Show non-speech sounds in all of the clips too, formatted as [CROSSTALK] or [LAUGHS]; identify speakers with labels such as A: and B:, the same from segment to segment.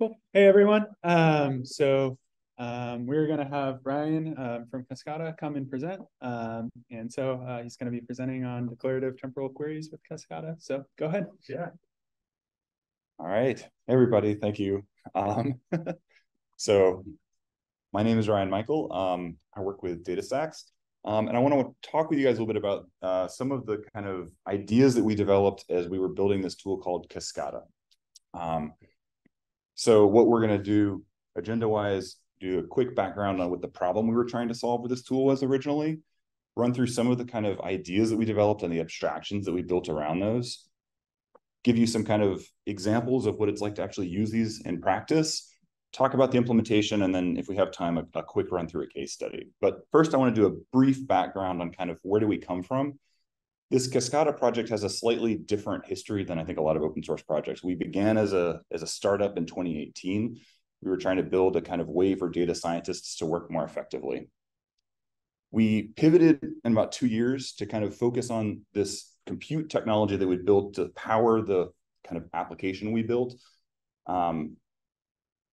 A: Cool. Hey, everyone. Um, so um, we're going to have Brian um, from Kaskada come and present. Um, and so uh, he's going to be presenting on declarative temporal queries with Kaskada. So go ahead.
B: Yeah. All right, everybody. Thank you. Um, [LAUGHS] so my name is Ryan Michael. Um, I work with DataStax. Um, and I want to talk with you guys a little bit about uh, some of the kind of ideas that we developed as we were building this tool called Kaskada. Um, so what we're going to do agenda-wise, do a quick background on what the problem we were trying to solve with this tool was originally, run through some of the kind of ideas that we developed and the abstractions that we built around those, give you some kind of examples of what it's like to actually use these in practice, talk about the implementation, and then if we have time, a, a quick run through a case study. But first, I want to do a brief background on kind of where do we come from this Kaskada project has a slightly different history than I think a lot of open source projects. We began as a as a startup in 2018. We were trying to build a kind of way for data scientists to work more effectively. We pivoted in about two years to kind of focus on this compute technology that we built to power the kind of application we built. Um,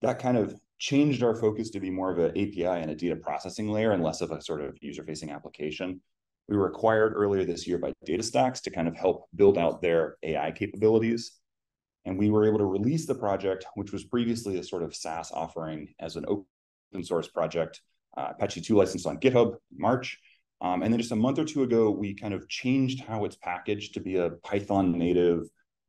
B: that kind of changed our focus to be more of an API and a data processing layer and less of a sort of user-facing application. We were acquired earlier this year by DataStax to kind of help build out their AI capabilities. And we were able to release the project, which was previously a sort of SaaS offering as an open source project, uh, Apache 2 licensed on GitHub in March. Um, and then just a month or two ago, we kind of changed how it's packaged to be a Python native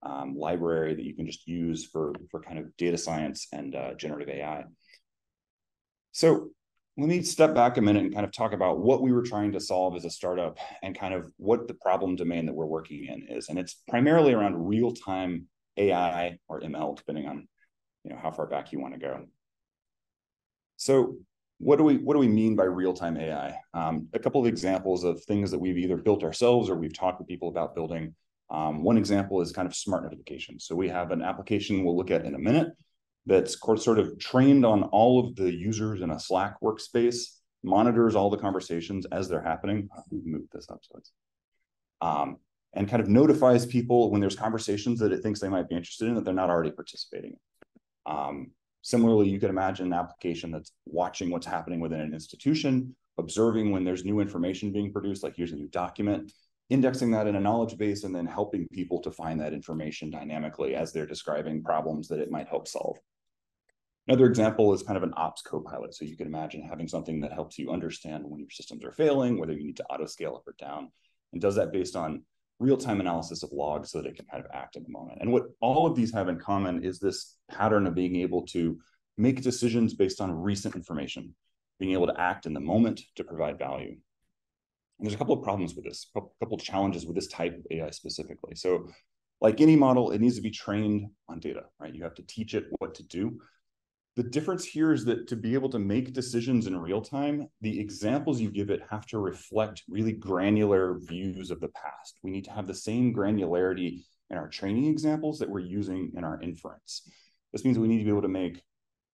B: um, library that you can just use for, for kind of data science and uh, generative AI. So let me step back a minute and kind of talk about what we were trying to solve as a startup and kind of what the problem domain that we're working in is. And it's primarily around real-time AI or ML, depending on you know how far back you want to go. So what do we what do we mean by real-time AI? Um, a couple of examples of things that we've either built ourselves or we've talked with people about building. Um, one example is kind of smart notifications. So we have an application we'll look at in a minute that's sort of trained on all of the users in a Slack workspace, monitors all the conversations as they're happening. Move this up so it's um, and kind of notifies people when there's conversations that it thinks they might be interested in that they're not already participating in. Um, similarly, you could imagine an application that's watching what's happening within an institution, observing when there's new information being produced, like here's a new document, indexing that in a knowledge base, and then helping people to find that information dynamically as they're describing problems that it might help solve. Another example is kind of an ops copilot. So you can imagine having something that helps you understand when your systems are failing, whether you need to auto scale up or down, and does that based on real-time analysis of logs so that it can kind of act in the moment. And what all of these have in common is this pattern of being able to make decisions based on recent information, being able to act in the moment to provide value. And there's a couple of problems with this, a couple of challenges with this type of AI specifically. So like any model, it needs to be trained on data, right? You have to teach it what to do. The difference here is that to be able to make decisions in real time, the examples you give it have to reflect really granular views of the past. We need to have the same granularity in our training examples that we're using in our inference. This means we need to be able to make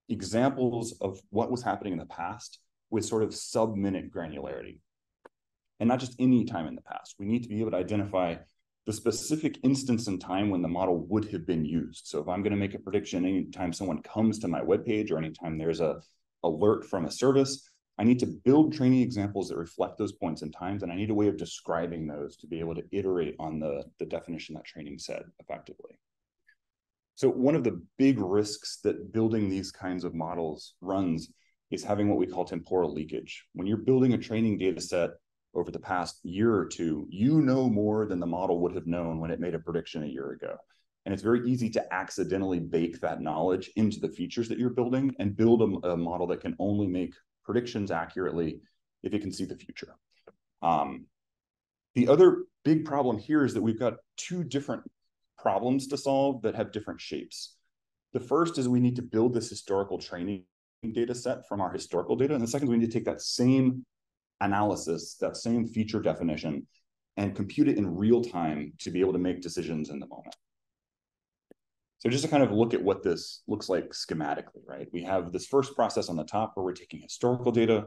B: examples of what was happening in the past with sort of sub-minute granularity. And not just any time in the past. We need to be able to identify the specific instance in time when the model would have been used. So if I'm going to make a prediction anytime someone comes to my web page or anytime there's a alert from a service, I need to build training examples that reflect those points in times, and I need a way of describing those to be able to iterate on the, the definition that training said effectively. So one of the big risks that building these kinds of models runs is having what we call temporal leakage. When you're building a training data set over the past year or two, you know more than the model would have known when it made a prediction a year ago. And it's very easy to accidentally bake that knowledge into the features that you're building and build a, a model that can only make predictions accurately if it can see the future. Um, the other big problem here is that we've got two different problems to solve that have different shapes. The first is we need to build this historical training data set from our historical data. And the second, is we need to take that same analysis, that same feature definition, and compute it in real time to be able to make decisions in the moment. So just to kind of look at what this looks like schematically, right? We have this first process on the top where we're taking historical data,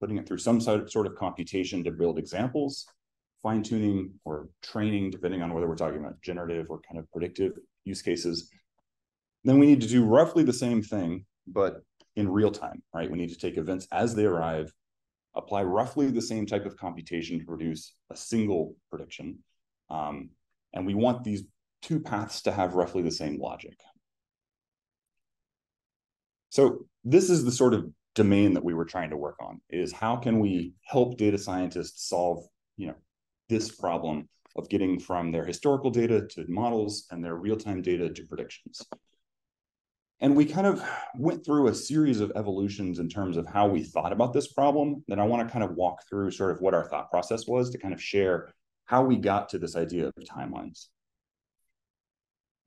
B: putting it through some sort of computation to build examples, fine tuning or training, depending on whether we're talking about generative or kind of predictive use cases. Then we need to do roughly the same thing, but in real time, right? We need to take events as they arrive, apply roughly the same type of computation to produce a single prediction. Um, and we want these two paths to have roughly the same logic. So this is the sort of domain that we were trying to work on is how can we help data scientists solve, you know, this problem of getting from their historical data to models and their real-time data to predictions. And we kind of went through a series of evolutions in terms of how we thought about this problem. Then I want to kind of walk through sort of what our thought process was to kind of share how we got to this idea of timelines.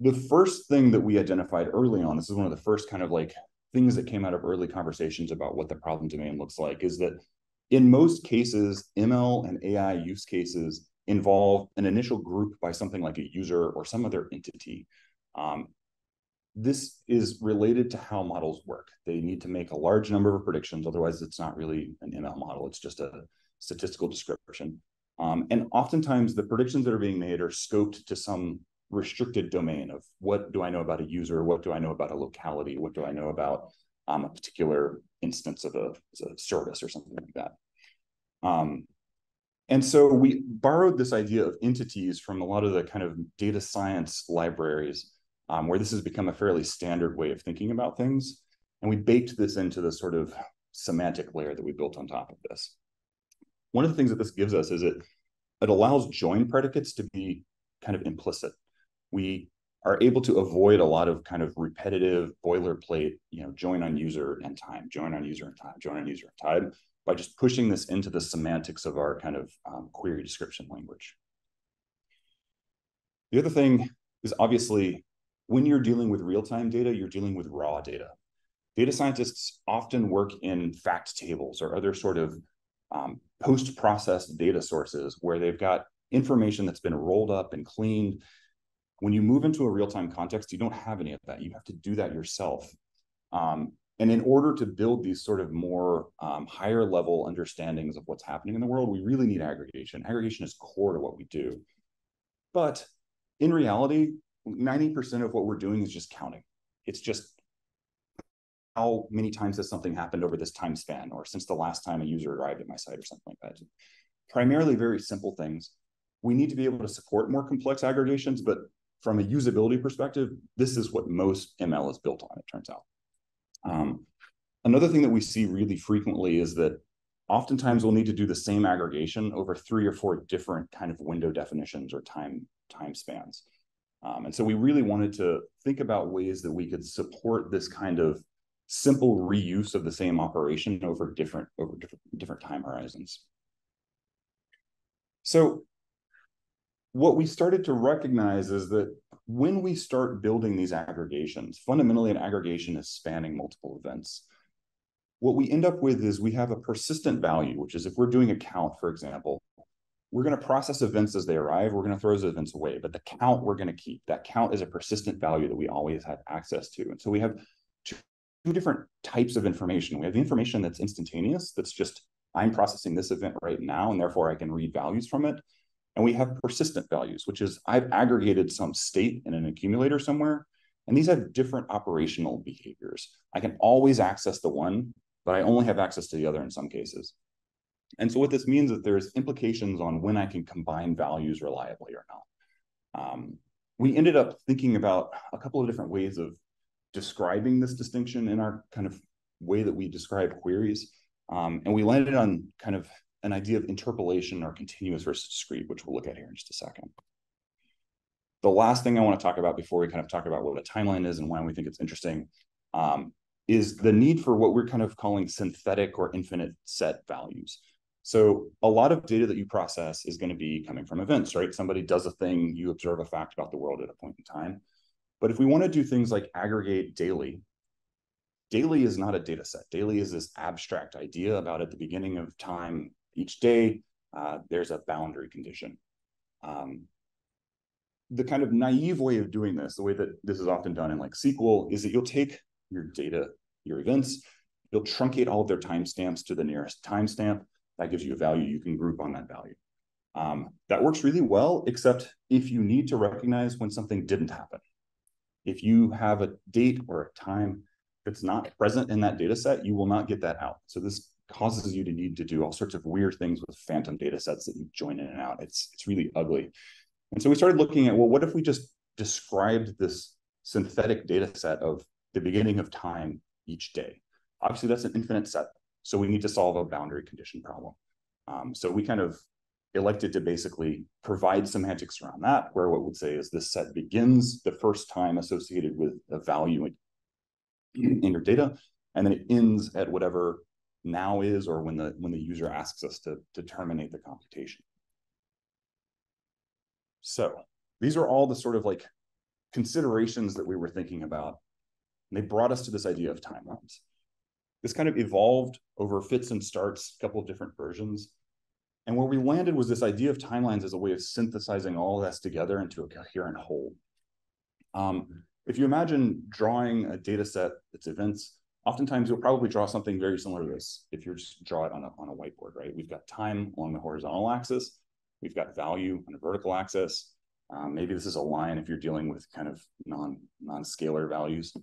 B: The first thing that we identified early on, this is one of the first kind of like things that came out of early conversations about what the problem domain looks like, is that in most cases, ML and AI use cases involve an initial group by something like a user or some other entity. Um, this is related to how models work. They need to make a large number of predictions, otherwise it's not really an ML model, it's just a statistical description. Um, and oftentimes the predictions that are being made are scoped to some restricted domain of what do I know about a user, what do I know about a locality, what do I know about um, a particular instance of a, a, service or something like that. Um, and so we borrowed this idea of entities from a lot of the kind of data science libraries um, where this has become a fairly standard way of thinking about things. And we baked this into the sort of semantic layer that we built on top of this. One of the things that this gives us is it, it allows join predicates to be kind of implicit. We are able to avoid a lot of kind of repetitive boilerplate, you know, join on user and time, join on user and time, join on user and time, by just pushing this into the semantics of our kind of um, query description language. The other thing is obviously when you're dealing with real-time data, you're dealing with raw data. Data scientists often work in fact tables or other sort of um, post-processed data sources where they've got information that's been rolled up and cleaned. When you move into a real-time context, you don't have any of that. You have to do that yourself. Um, and in order to build these sort of more um, higher level understandings of what's happening in the world, we really need aggregation. Aggregation is core to what we do. But in reality, 90% of what we're doing is just counting. It's just how many times has something happened over this time span or since the last time a user arrived at my site or something like that. Primarily very simple things. We need to be able to support more complex aggregations, but from a usability perspective, this is what most ML is built on, it turns out. Um, another thing that we see really frequently is that oftentimes we'll need to do the same aggregation over three or four different kind of window definitions or time time spans. Um, and so we really wanted to think about ways that we could support this kind of simple reuse of the same operation over different over different, different time horizons. So what we started to recognize is that when we start building these aggregations, fundamentally an aggregation is spanning multiple events. What we end up with is we have a persistent value, which is if we're doing a count, for example, we're going to process events as they arrive. We're going to throw those events away, but the count we're going to keep. That count is a persistent value that we always have access to. And so we have two, two different types of information. We have the information that's instantaneous, that's just I'm processing this event right now, and therefore I can read values from it. And we have persistent values, which is I've aggregated some state in an accumulator somewhere, and these have different operational behaviors. I can always access the one, but I only have access to the other in some cases. And so what this means is there's implications on when I can combine values reliably or not. Um, we ended up thinking about a couple of different ways of describing this distinction in our kind of way that we describe queries. Um, and we landed on kind of an idea of interpolation or continuous versus discrete, which we'll look at here in just a second. The last thing I want to talk about before we kind of talk about what a timeline is and why we think it's interesting um, is the need for what we're kind of calling synthetic or infinite set values. So a lot of data that you process is going to be coming from events, right? Somebody does a thing, you observe a fact about the world at a point in time. But if we want to do things like aggregate daily, daily is not a data set. Daily is this abstract idea about at the beginning of time each day, uh, there's a boundary condition. Um, the kind of naive way of doing this, the way that this is often done in like SQL, is that you'll take your data, your events, you'll truncate all of their timestamps to the nearest timestamp, that gives you a value you can group on that value. Um, that works really well, except if you need to recognize when something didn't happen. If you have a date or a time that's not present in that data set, you will not get that out. So this causes you to need to do all sorts of weird things with phantom data sets that you join in and out. It's, it's really ugly. And so we started looking at, well, what if we just described this synthetic data set of the beginning of time each day? Obviously, that's an infinite set. So we need to solve a boundary condition problem. Um, so we kind of elected to basically provide semantics around that, where what we would say is this set begins the first time associated with a value in, in your data, and then it ends at whatever now is or when the when the user asks us to, to terminate the computation. So these are all the sort of like considerations that we were thinking about. And they brought us to this idea of timelines. This kind of evolved over fits and starts, a couple of different versions. And where we landed was this idea of timelines as a way of synthesizing all of this together into a coherent whole. Um, if you imagine drawing a data set, its events, oftentimes you'll probably draw something very similar to this if you just draw it on a, on a whiteboard, right? We've got time along the horizontal axis, we've got value on a vertical axis. Um, maybe this is a line if you're dealing with kind of non, non-scalar values.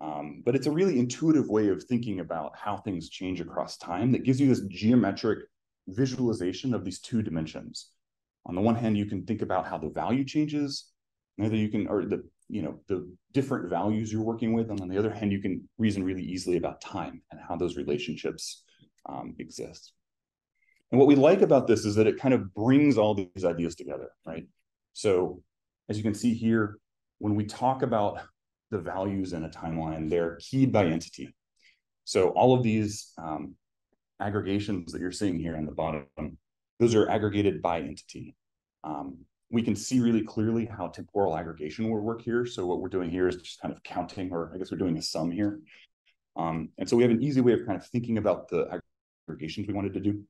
B: Um, but it's a really intuitive way of thinking about how things change across time that gives you this geometric visualization of these two dimensions. On the one hand, you can think about how the value changes, and you can, or the, you know, the different values you're working with. And on the other hand, you can reason really easily about time and how those relationships um, exist. And what we like about this is that it kind of brings all these ideas together, right? So as you can see here, when we talk about the values in a timeline, they're keyed by entity. So all of these um, aggregations that you're seeing here on the bottom, those are aggregated by entity. Um, we can see really clearly how temporal aggregation will work here. So what we're doing here is just kind of counting, or I guess we're doing a sum here. Um, and so we have an easy way of kind of thinking about the aggregations we wanted to do.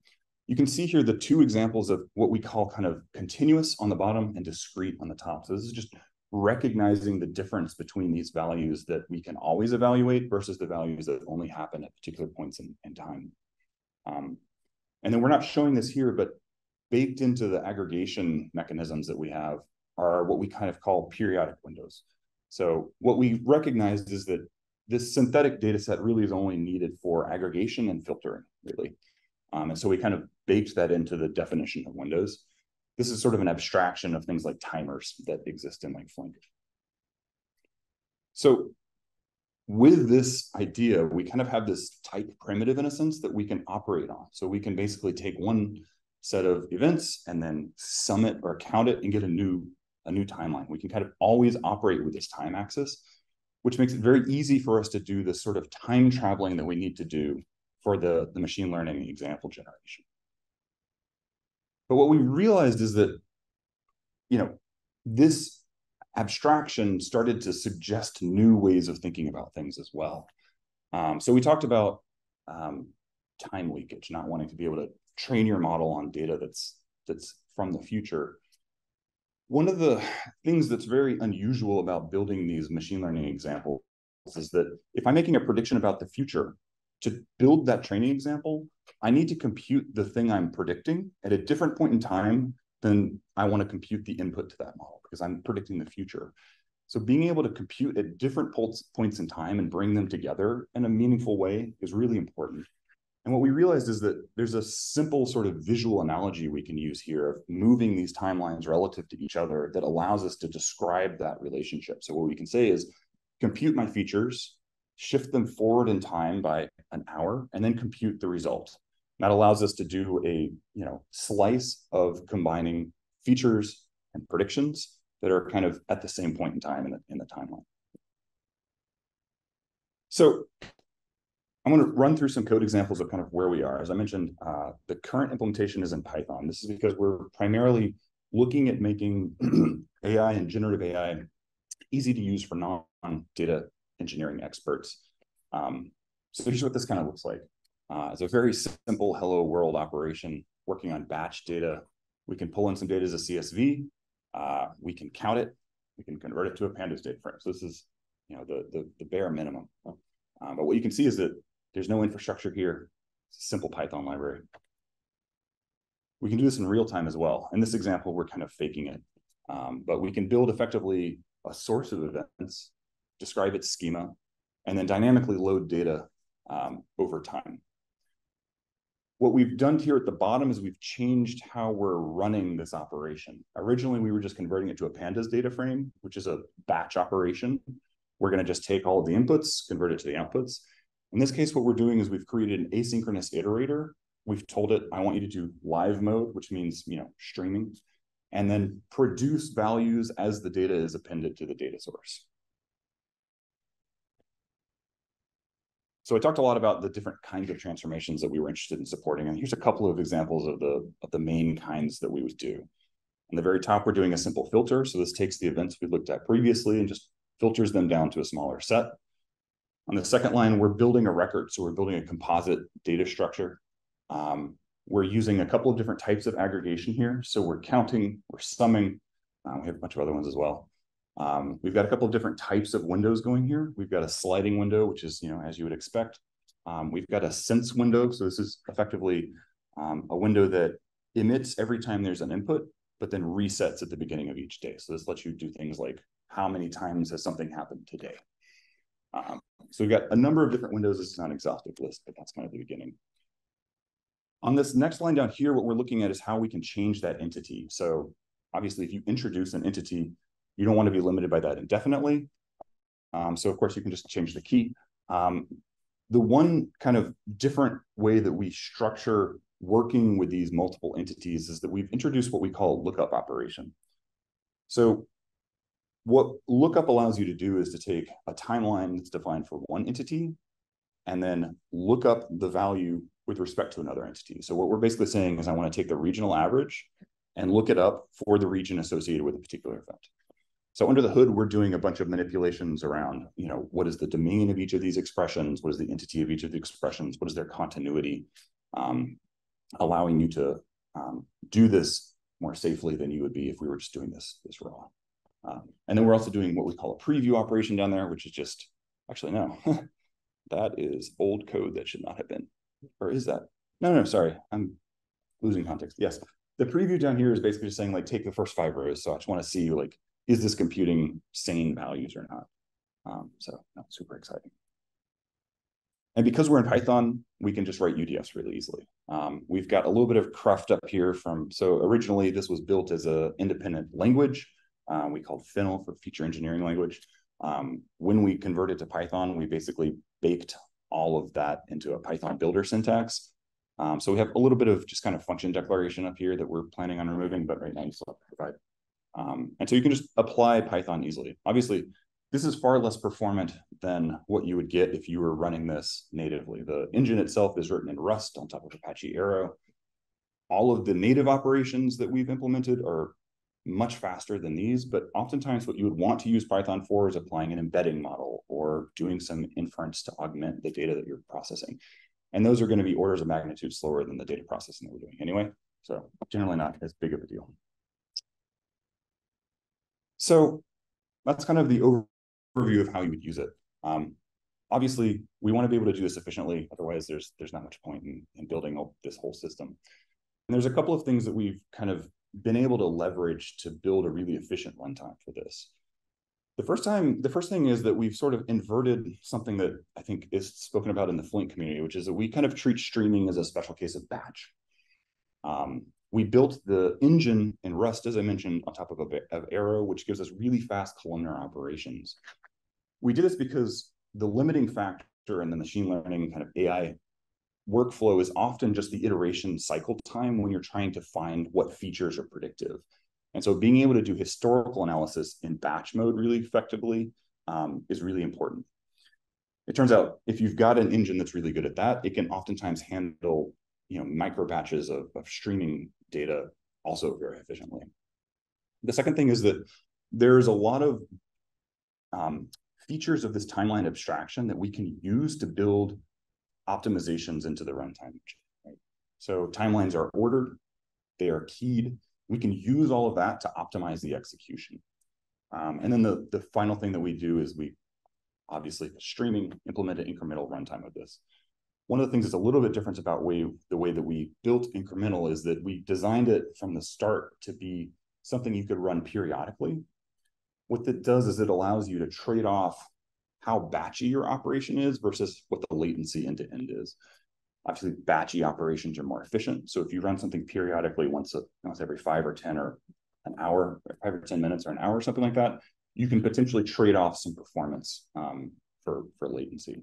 B: You can see here the two examples of what we call kind of continuous on the bottom and discrete on the top. So this is just recognizing the difference between these values that we can always evaluate versus the values that only happen at particular points in, in time. Um, and then we're not showing this here, but baked into the aggregation mechanisms that we have are what we kind of call periodic windows. So what we recognized is that this synthetic data set really is only needed for aggregation and filtering, really. Um, and so we kind of baked that into the definition of windows. This is sort of an abstraction of things like timers that exist in like Flink. So with this idea, we kind of have this type primitive in a sense that we can operate on. So we can basically take one set of events and then sum it or count it and get a new a new timeline. We can kind of always operate with this time axis, which makes it very easy for us to do the sort of time traveling that we need to do for the, the machine learning example generation. But what we realized is that, you know, this abstraction started to suggest new ways of thinking about things as well. Um, so we talked about um, time leakage, not wanting to be able to train your model on data that's that's from the future. One of the things that's very unusual about building these machine learning examples is that if I'm making a prediction about the future, to build that training example, I need to compute the thing I'm predicting at a different point in time than I want to compute the input to that model because I'm predicting the future. So being able to compute at different points in time and bring them together in a meaningful way is really important. And what we realized is that there's a simple sort of visual analogy we can use here of moving these timelines relative to each other that allows us to describe that relationship. So what we can say is compute my features, shift them forward in time by an hour, and then compute the result. That allows us to do a you know slice of combining features and predictions that are kind of at the same point in time in the, in the timeline. So I'm going to run through some code examples of kind of where we are. As I mentioned, uh, the current implementation is in Python. This is because we're primarily looking at making [CLEARS THROAT] AI and generative AI easy to use for non-data engineering experts. Um, so here's what this kind of looks like. Uh, it's a very simple hello world operation working on batch data. We can pull in some data as a CSV. Uh, we can count it. We can convert it to a pandas data frame. So this is, you know, the, the, the bare minimum. Uh, but what you can see is that there's no infrastructure here. It's a simple Python library. We can do this in real time as well. In this example, we're kind of faking it. Um, but we can build effectively a source of events describe its schema, and then dynamically load data um, over time. What we've done here at the bottom is we've changed how we're running this operation. Originally, we were just converting it to a pandas data frame, which is a batch operation. We're going to just take all of the inputs, convert it to the outputs. In this case, what we're doing is we've created an asynchronous iterator. We've told it, I want you to do live mode, which means, you know, streaming, and then produce values as the data is appended to the data source. So I talked a lot about the different kinds of transformations that we were interested in supporting. And here's a couple of examples of the, of the main kinds that we would do. On the very top, we're doing a simple filter. So this takes the events we looked at previously and just filters them down to a smaller set. On the second line, we're building a record. So we're building a composite data structure. Um, we're using a couple of different types of aggregation here. So we're counting, we're summing. Uh, we have a bunch of other ones as well. Um, we've got a couple of different types of windows going here. We've got a sliding window, which is, you know, as you would expect. Um, we've got a since window. So this is effectively um, a window that emits every time there's an input, but then resets at the beginning of each day. So this lets you do things like how many times has something happened today? Um, so we've got a number of different windows. This is not an exhaustive list, but that's kind of the beginning. On this next line down here, what we're looking at is how we can change that entity. So obviously, if you introduce an entity, you don't want to be limited by that indefinitely. Um, so of course you can just change the key. Um, the one kind of different way that we structure working with these multiple entities is that we've introduced what we call lookup operation. So what lookup allows you to do is to take a timeline that's defined for one entity and then look up the value with respect to another entity. So what we're basically saying is I want to take the regional average and look it up for the region associated with a particular event. So under the hood, we're doing a bunch of manipulations around, you know, what is the domain of each of these expressions? What is the entity of each of the expressions? What is their continuity? Um, allowing you to um, do this more safely than you would be if we were just doing this, this raw. Um, and then we're also doing what we call a preview operation down there, which is just, actually, no, [LAUGHS] that is old code that should not have been, or is that? No, no, sorry, I'm losing context. Yes, the preview down here is basically just saying like, take the first five rows. So I just want to see like, is this computing sane values or not? Um, so that's super exciting. And because we're in Python, we can just write UDFs really easily. Um, we've got a little bit of cruft up here from, so originally this was built as an independent language. Uh, we called FENL for feature engineering language. Um, when we converted to Python, we basically baked all of that into a Python builder syntax. Um, so we have a little bit of just kind of function declaration up here that we're planning on removing, but right now you still have to provide um, and so you can just apply Python easily. Obviously, this is far less performant than what you would get if you were running this natively. The engine itself is written in Rust on top of Apache Arrow. All of the native operations that we've implemented are much faster than these, but oftentimes what you would want to use Python for is applying an embedding model or doing some inference to augment the data that you're processing. And those are going to be orders of magnitude slower than the data processing that we're doing anyway. So generally not as big of a deal. So that's kind of the overview of how you would use it. Um, obviously, we want to be able to do this efficiently. Otherwise, there's there's not much point in, in building this whole system. And there's a couple of things that we've kind of been able to leverage to build a really efficient runtime for this. The first time, the first thing is that we've sort of inverted something that I think is spoken about in the Flink community, which is that we kind of treat streaming as a special case of batch. Um, we built the engine in Rust, as I mentioned, on top of, a, of Arrow, which gives us really fast columnar operations. We did this because the limiting factor in the machine learning kind of AI workflow is often just the iteration cycle time when you're trying to find what features are predictive. And so being able to do historical analysis in batch mode really effectively um, is really important. It turns out if you've got an engine that's really good at that, it can oftentimes handle you know micro batches of, of streaming data also very efficiently. The second thing is that there's a lot of um, features of this timeline abstraction that we can use to build optimizations into the runtime. Right? So timelines are ordered, they are keyed. We can use all of that to optimize the execution. Um, and then the, the final thing that we do is we obviously streaming implement an incremental runtime of this. One of the things that's a little bit different about way, the way that we built incremental is that we designed it from the start to be something you could run periodically. What that does is it allows you to trade off how batchy your operation is versus what the latency end to end is. Obviously, batchy operations are more efficient. So if you run something periodically once, a, once every five or 10 or an hour, five or 10 minutes or an hour or something like that, you can potentially trade off some performance um, for, for latency.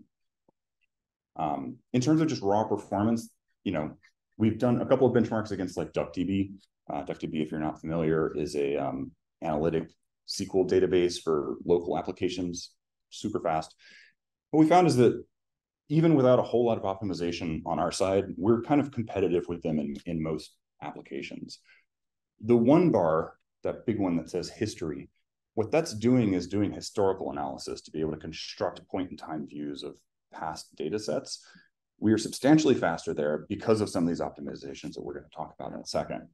B: Um, in terms of just raw performance, you know, we've done a couple of benchmarks against like DuckDB. Uh, DuckDB, if you're not familiar, is a um, analytic SQL database for local applications, super fast. What we found is that even without a whole lot of optimization on our side, we're kind of competitive with them in, in most applications. The one bar, that big one that says history, what that's doing is doing historical analysis to be able to construct point in time views of past data sets. We are substantially faster there because of some of these optimizations that we're going to talk about in a second.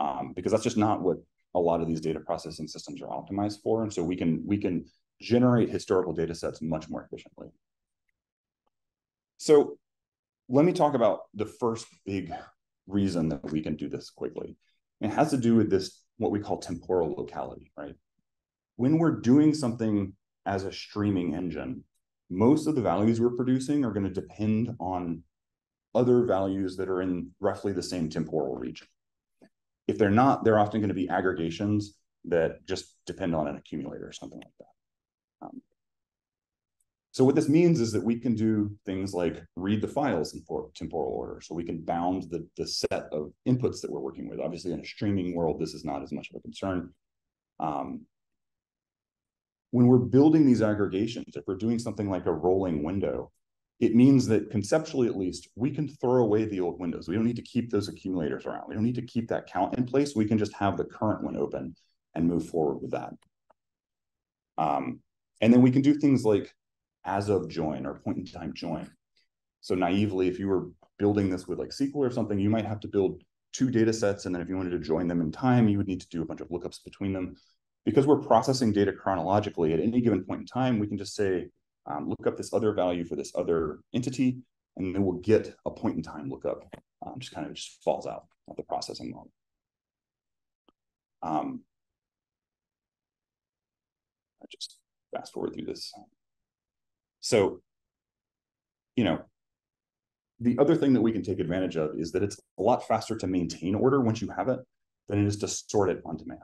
B: Um, because that's just not what a lot of these data processing systems are optimized for. And so we can we can generate historical data sets much more efficiently. So let me talk about the first big reason that we can do this quickly. It has to do with this, what we call temporal locality, right? When we're doing something as a streaming engine, most of the values we're producing are going to depend on other values that are in roughly the same temporal region. If they're not, they're often going to be aggregations that just depend on an accumulator or something like that. Um, so what this means is that we can do things like read the files in temporal order. So we can bound the, the set of inputs that we're working with. Obviously, in a streaming world, this is not as much of a concern. Um, when we're building these aggregations, if we're doing something like a rolling window, it means that conceptually, at least, we can throw away the old windows. We don't need to keep those accumulators around. We don't need to keep that count in place. We can just have the current one open and move forward with that. Um, and then we can do things like as of join or point in time join. So naively, if you were building this with like SQL or something, you might have to build two data sets. And then if you wanted to join them in time, you would need to do a bunch of lookups between them. Because we're processing data chronologically at any given point in time, we can just say, um, look up this other value for this other entity, and then we'll get a point in time lookup. Um, just kind of just falls out of the processing model. Um, I just fast forward through this. So, you know, the other thing that we can take advantage of is that it's a lot faster to maintain order once you have it than it is to sort it on demand.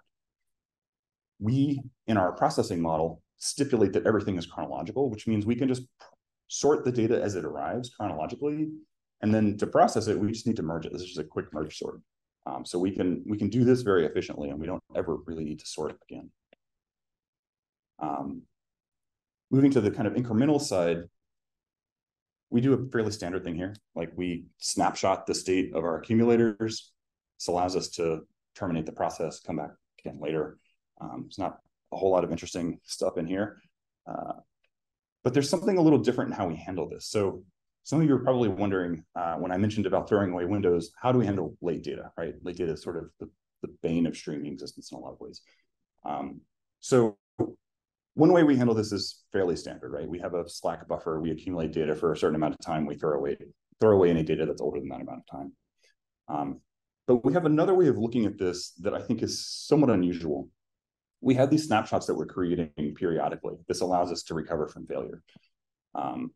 B: We, in our processing model, stipulate that everything is chronological, which means we can just sort the data as it arrives chronologically. And then to process it, we just need to merge it. This is just a quick merge sort. Um, so we can we can do this very efficiently and we don't ever really need to sort again. Um, Moving to the kind of incremental side, we do a fairly standard thing here. Like we snapshot the state of our accumulators. This allows us to terminate the process, come back again later. Um, it's not a whole lot of interesting stuff in here. Uh, but there's something a little different in how we handle this. So some of you are probably wondering, uh, when I mentioned about throwing away windows, how do we handle late data, right? Late data is sort of the, the bane of streaming existence in a lot of ways. Um, so one way we handle this is fairly standard, right? We have a Slack buffer, we accumulate data for a certain amount of time, we throw away throw away any data that's older than that amount of time. Um, but we have another way of looking at this that I think is somewhat unusual. We have these snapshots that we're creating periodically. This allows us to recover from failure. Um,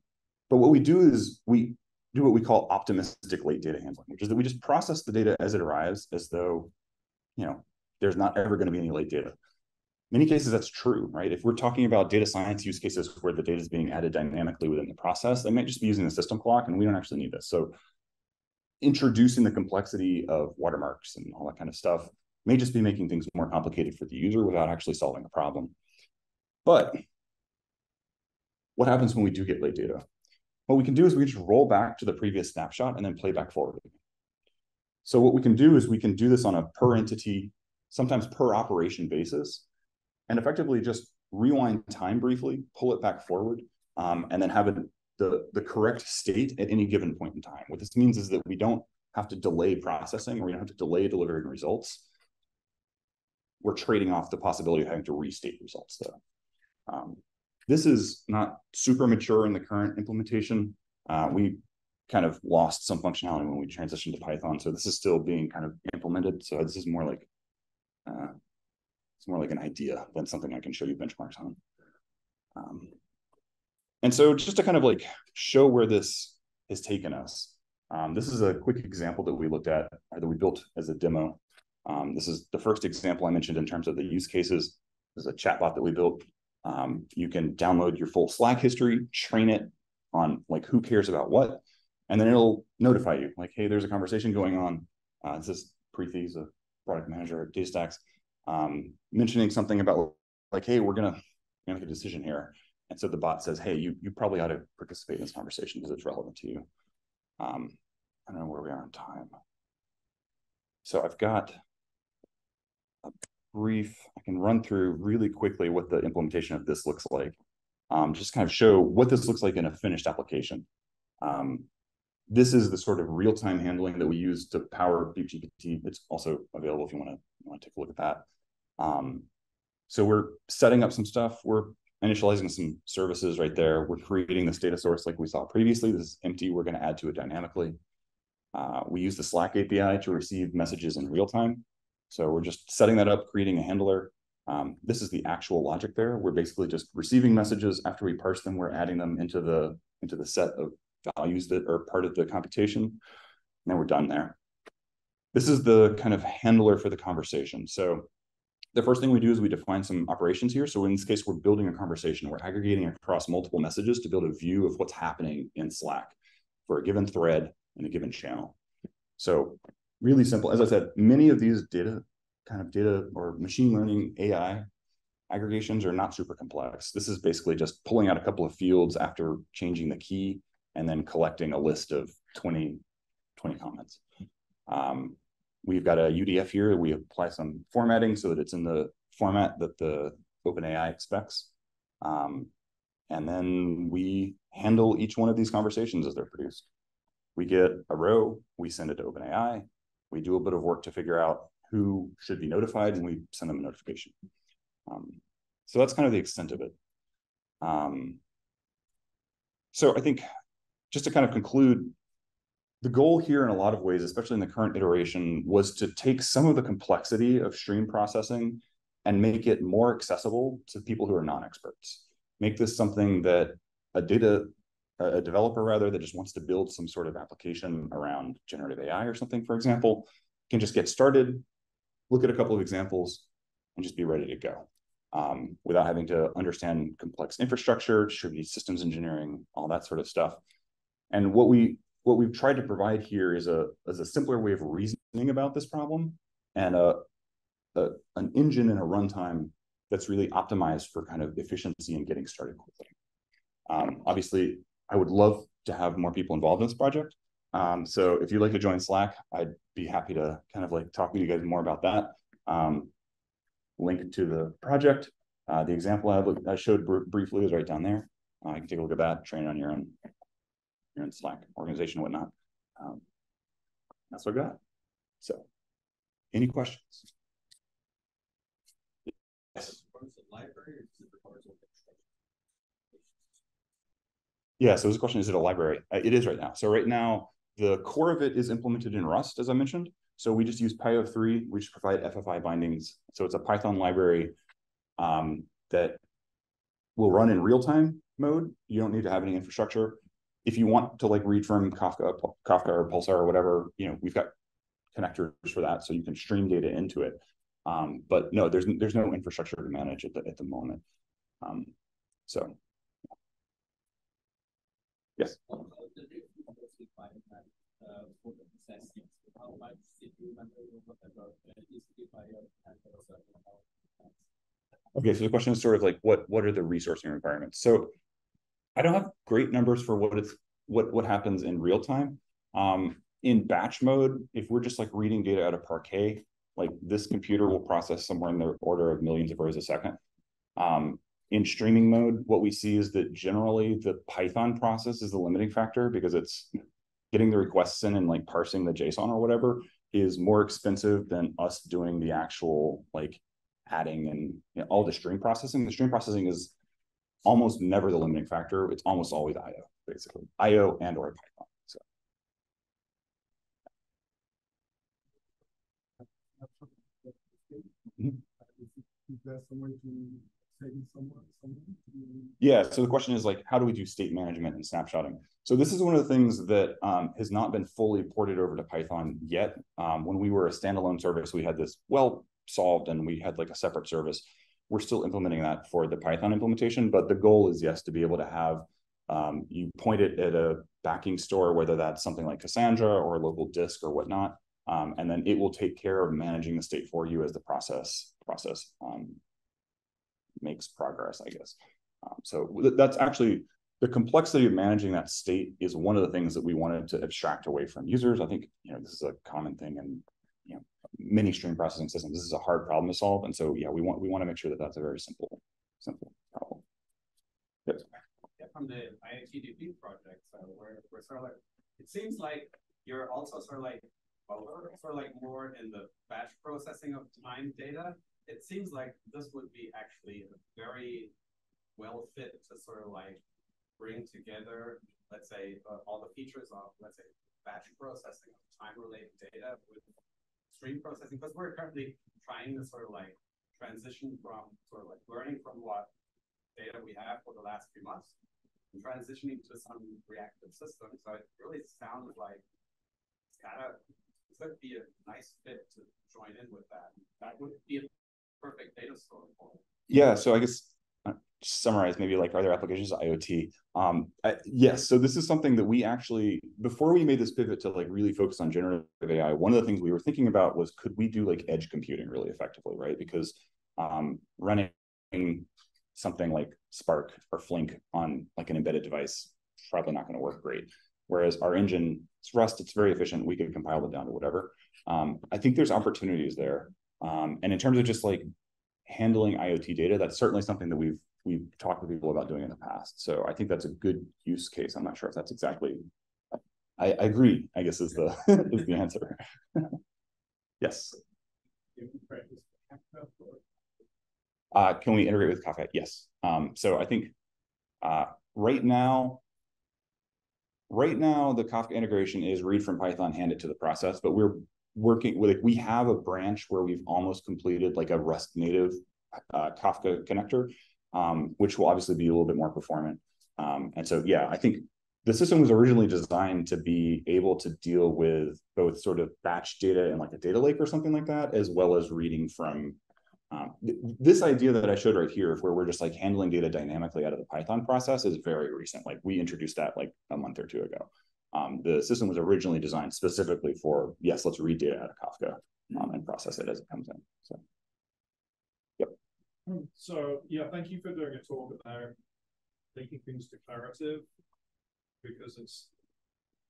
B: but what we do is we do what we call optimistic late data handling, which is that we just process the data as it arrives as though, you know, there's not ever going to be any late data many cases that's true, right? If we're talking about data science use cases where the data is being added dynamically within the process, they might just be using the system clock and we don't actually need this. So introducing the complexity of watermarks and all that kind of stuff may just be making things more complicated for the user without actually solving a problem. But what happens when we do get late data? What we can do is we just roll back to the previous snapshot and then play back forward. So what we can do is we can do this on a per entity, sometimes per operation basis and effectively just rewind time briefly, pull it back forward, um, and then have it the, the correct state at any given point in time. What this means is that we don't have to delay processing or we don't have to delay delivering results. We're trading off the possibility of having to restate results though. Um, this is not super mature in the current implementation. Uh, we kind of lost some functionality when we transitioned to Python. So this is still being kind of implemented. So this is more like uh, it's more like an idea than something I can show you benchmarks on. Um, and so just to kind of like show where this has taken us, um, this is a quick example that we looked at or that we built as a demo. Um, this is the first example I mentioned in terms of the use cases. This is a chatbot that we built. Um, you can download your full Slack history, train it on like who cares about what, and then it'll notify you like, hey, there's a conversation going on. Uh, this is Preethi, a product manager at DataStax, um, mentioning something about like, hey, we're gonna, make a decision here. And so the bot says, hey, you, you probably ought to participate in this conversation because it's relevant to you. Um, I don't know where we are on time. So I've got brief, I can run through really quickly what the implementation of this looks like. Um, just kind of show what this looks like in a finished application. Um, this is the sort of real-time handling that we use to power Beep GPT. It's also available if you want to want to take a look at that. Um, so we're setting up some stuff. We're initializing some services right there. We're creating this data source like we saw previously. This is empty. We're going to add to it dynamically. Uh, we use the Slack API to receive messages in real time. So we're just setting that up, creating a handler. Um, this is the actual logic there. We're basically just receiving messages. After we parse them, we're adding them into the into the set of values that are part of the computation. And then we're done there. This is the kind of handler for the conversation. So the first thing we do is we define some operations here. So in this case, we're building a conversation. We're aggregating across multiple messages to build a view of what's happening in Slack for a given thread in a given channel. So really simple. As I said, many of these data kind of data or machine learning AI aggregations are not super complex. This is basically just pulling out a couple of fields after changing the key and then collecting a list of 20, 20 comments. Um, We've got a UDF here. We apply some formatting so that it's in the format that the OpenAI expects. Um, and then we handle each one of these conversations as they're produced. We get a row, we send it to OpenAI. We do a bit of work to figure out who should be notified, and we send them a notification. Um, so that's kind of the extent of it. Um, so I think just to kind of conclude, the goal here in a lot of ways, especially in the current iteration, was to take some of the complexity of stream processing and make it more accessible to people who are non-experts. Make this something that a data, a developer rather, that just wants to build some sort of application around generative AI or something, for example, can just get started, look at a couple of examples, and just be ready to go. Um, without having to understand complex infrastructure, distributed systems engineering, all that sort of stuff. And what we what we've tried to provide here is a is a simpler way of reasoning about this problem and a, a an engine and a runtime that's really optimized for kind of efficiency and getting started quickly. Um, obviously, I would love to have more people involved in this project. Um, so if you'd like to join Slack, I'd be happy to kind of like talk to you guys more about that. Um, link to the project. Uh, the example I, I showed br briefly is right down there. Uh, you can take a look at that, train on your own you're in Slack organization whatnot. Um, that's what I got. So, any questions? Yes. Yeah, so this question is it a library? Uh, it is right now. So right now, the core of it is implemented in Rust, as I mentioned. So we just use PyO3, we just provide FFI bindings. So it's a Python library um, that will run in real-time mode. You don't need to have any infrastructure if you want to like read from Kafka, Kafka or Pulsar or whatever, you know, we've got connectors for that, so you can stream data into it. Um, but no, there's there's no infrastructure to manage at the at the moment. Um, so yes. Okay, so the question is sort of like what what are the resourcing requirements? So I don't have great numbers for what it's what what happens in real time. Um, in batch mode, if we're just like reading data out of Parquet, like this computer will process somewhere in the order of millions of rows a second. Um, in streaming mode, what we see is that generally the Python process is the limiting factor because it's getting the requests in and like parsing the JSON or whatever is more expensive than us doing the actual like adding and you know, all the stream processing. The stream processing is almost never the limiting factor. It's almost always IO, basically. IO and or Python. So.
C: Mm -hmm. Is there some way to
B: Yeah, so the question is like, how do we do state management and snapshotting? So this is one of the things that um, has not been fully ported over to Python yet. Um, when we were a standalone service, we had this well solved and we had like a separate service. We're still implementing that for the Python implementation, but the goal is yes, to be able to have um, you point it at a backing store, whether that's something like Cassandra or local disk or whatnot, um, and then it will take care of managing the state for you as the process process um, makes progress, I guess. Um, so that's actually the complexity of managing that state is one of the things that we wanted to abstract away from users. I think you know this is a common thing in you know many stream processing systems. This is a hard problem to solve, and so yeah, we want we want to make sure that that's a very simple simple problem.
C: Yeah, from the IoTDB project, so we're we're sort of like it seems like you're also sort of like sort of like more in the batch processing of time data. It seems like this would be actually a very well fit to sort of like bring together, let's say, uh, all the features of, let's say, batch processing of time-related data with stream processing, because we're currently trying to sort of like transition from sort of like learning from what data we have for the last few months and transitioning to some reactive systems. So it really sounds like it's it could be a nice fit to join in with that. That would be a perfect data store.
B: Yeah, so I guess summarize maybe like are there applications of IoT? Um, yes, so this is something that we actually before we made this pivot to like really focus on generative AI. One of the things we were thinking about was could we do like edge computing really effectively, right? Because um, running something like Spark or Flink on like an embedded device probably not going to work great. Whereas our engine, it's Rust, it's very efficient. We could compile it down to whatever. Um, I think there's opportunities there. Um, and in terms of just like handling IoT data, that's certainly something that we've we've talked with people about doing in the past. So I think that's a good use case. I'm not sure if that's exactly. I, I agree. I guess is the [LAUGHS] is the answer. yes. Uh, can we integrate with Kafka? Yes. Um, so I think uh, right now, right now the Kafka integration is read from Python, hand it to the process, but we're working with like we have a branch where we've almost completed like a Rust native uh, Kafka connector um, which will obviously be a little bit more performant. Um, and so, yeah, I think the system was originally designed to be able to deal with both sort of batch data and like a data lake or something like that, as well as reading from um, th this idea that I showed right here, where we're just like handling data dynamically out of the Python process, is very recent. Like we introduced that like a month or two ago. Um, the system was originally designed specifically for yes, let's read data out of Kafka um, and process it as it comes in. So. yep.
D: So yeah, thank you for doing a talk about making things declarative because it's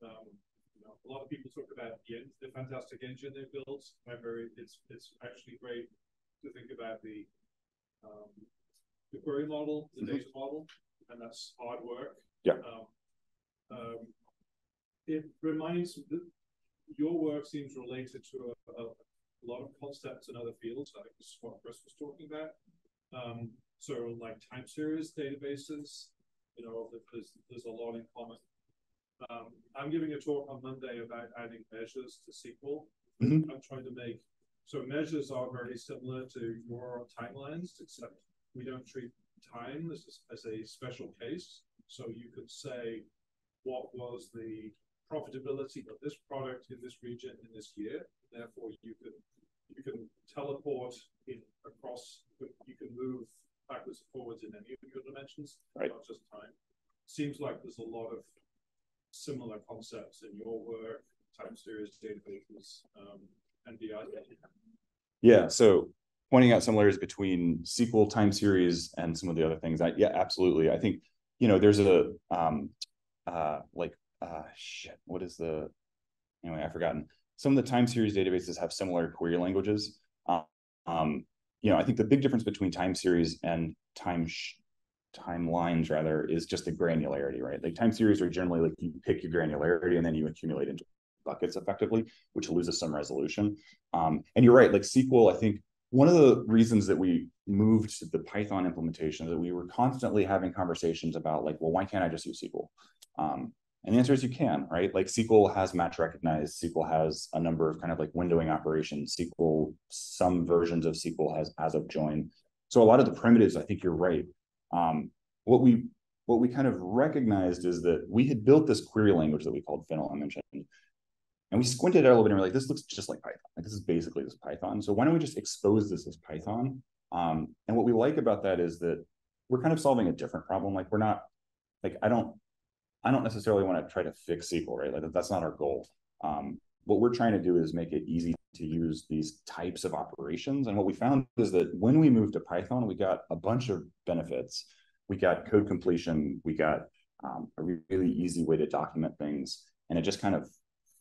D: um, you know, a lot of people talk about the, the fantastic engine they built. However, it's it's actually great to think about the um, the query model, the mm-hmm. data model, and that's hard work.
B: Yeah.
D: It reminds that your work seems related to a, a, lot of concepts in other fields. I think this is what Chris was talking about. Um, so like time series databases, you know, there's, there's a lot in common. Um, I'm giving a talk on Monday about adding measures to SQL. Mm-hmm. I'm trying to make so measures are very similar to your timelines, except we don't treat time as as a special case. So you could say what was the profitability of this product in this region in this year. Therefore, you can you can teleport in across, you can move backwards and forwards in any of your dimensions,
B: right.
D: not just time. Seems like there's a lot of similar concepts in your work, time series databases, um, and
B: Yeah, so pointing out similarities between SQL time series and some of the other things. I, yeah, absolutely. I think you know there's a um, uh, like uh, shit. What is the anyway? I've forgotten some of the time series databases have similar query languages. Um, you know, I think the big difference between time series and time timelines rather is just the granularity, right? Like time series are generally like you pick your granularity and then you accumulate into buckets effectively, which loses some resolution. Um, and you're right, like SQL, I think one of the reasons that we moved to the Python implementation is that we were constantly having conversations about like, well, why can't I just use SQL? Um, and the answer is you can, right? Like SQL has match recognized, SQL has a number of kind of like windowing operations. SQL, some versions of SQL has as of join. So a lot of the primitives, I think you're right. Um, what we what we kind of recognized is that we had built this query language that we called Fenl, I mentioned, and we squinted out a little bit and we're like, this looks just like Python. Like this is basically this Python. So why don't we just expose this as Python? Um, and what we like about that is that we're kind of solving a different problem. Like we're not, like I don't, I don't necessarily want to try to fix SQL, right? Like that's not our goal. Um, what we're trying to do is make it easy to use these types of operations. And what we found is that when we moved to Python, we got a bunch of benefits. We got code completion, we got um, a really easy way to document things, and it just kind of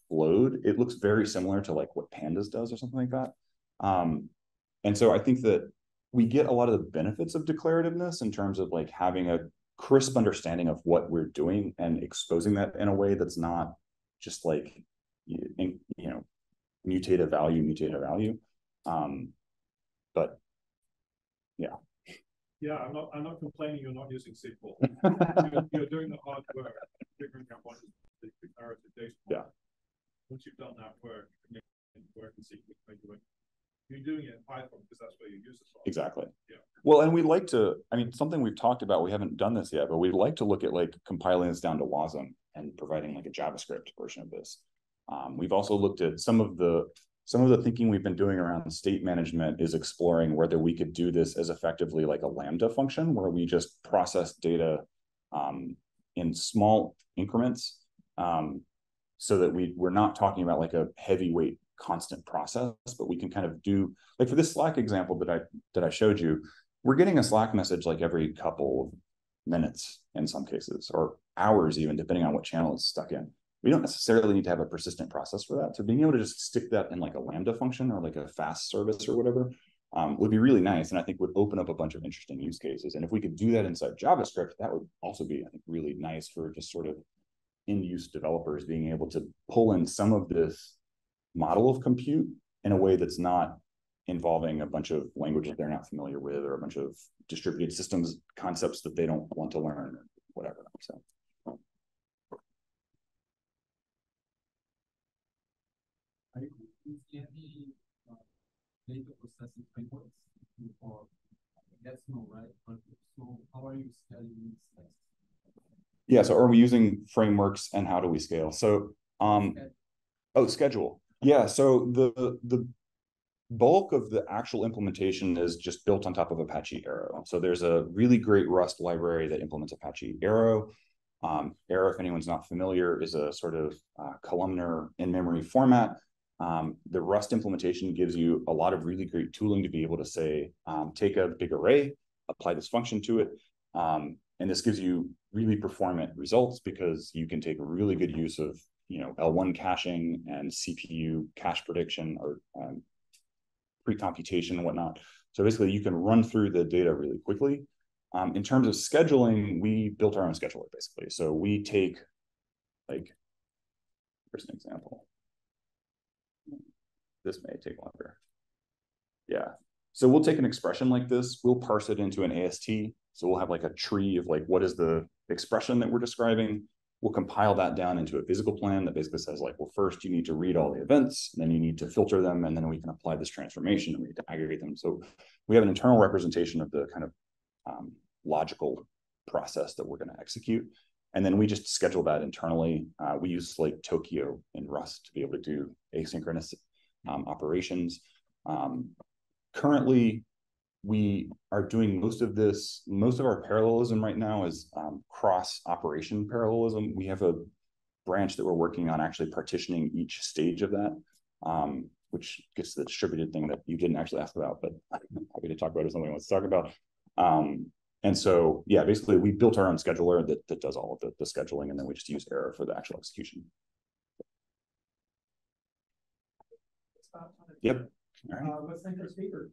B: flowed. It looks very similar to like what Pandas does or something like that. Um, and so I think that we get a lot of the benefits of declarativeness in terms of like having a crisp understanding of what we're doing and exposing that in a way that's not just like you know mutate a value mutate a value. Um but yeah.
D: Yeah i'm not i'm not complaining you're not using sql [LAUGHS] you're, you're, doing the hard work figuring out what is the declarative data
B: yeah.
D: Once you've done that work you can work in sql you're doing it in python because that's where you use it from.
B: exactly.
D: Yeah.
B: Well and we'd like to i mean something we've talked about we haven't done this yet but we'd like to look at like compiling this down to wasm and providing like a javascript version of this. Um, we've also looked at some of the some of the thinking we've been doing around state management is exploring whether we could do this as effectively like a lambda function where we just process data um, in small increments um, so that we we're not talking about like a heavyweight constant process but we can kind of do like for this slack example that i that i showed you we're getting a slack message like every couple of minutes in some cases or hours even depending on what channel it's stuck in we don't necessarily need to have a persistent process for that. So being able to just stick that in like a Lambda function or like a FaaS service or whatever um, would be really nice. And I think would open up a bunch of interesting use cases. And if we could do that inside JavaScript, that would also be, I think, really nice for just sort of in-use developers being able to pull in some of this model of compute in a way that's not involving a bunch of languages they're not familiar with or a bunch of distributed systems concepts that they don't want to learn or whatever. So
E: data processing frameworks or that's no right so how are you scaling
B: yeah so are we using frameworks and how do we scale so um oh schedule yeah so the the bulk of the actual implementation is just built on top of apache arrow. So there's a really great rust library that implements apache arrow. Um, arrow if anyone's not familiar is a sort of uh, columnar in memory format. Um, the Rust implementation gives you a lot of really great tooling to be able to say, um, take a big array, apply this function to it. Um, and this gives you really performant results because you can take a really good use of, you know, L1 caching and CPU cache prediction or um, pre-computation and whatnot. So basically you can run through the data really quickly. Um, in terms of scheduling, we built our own scheduler basically. So we take like, here's an example this may take longer. Yeah. So we'll take an expression like this, we'll parse it into an AST. So we'll have like a tree of like, what is the expression that we're describing? We'll compile that down into a physical plan that basically says like, well, first you need to read all the events, then you need to filter them, and then we can apply this transformation and we need to aggregate them. So we have an internal representation of the kind of um, logical process that we're going to execute. And then we just schedule that internally. Uh, we use like Tokio in Rust to be able to do asynchronous um, operations. Um, currently, we are doing most of this, most of our parallelism right now is um, cross operation parallelism. We have a branch that we're working on actually partitioning each stage of that, um, which gets to the distributed thing that you didn't actually ask about, but [LAUGHS] I'm happy to talk about if somebody wants to talk about. Um, and so, yeah, basically we built our own scheduler that, that does all of the, the scheduling, and then we just use Arrow for the actual execution. Yep.
E: All right. Uh, what's the next speaker?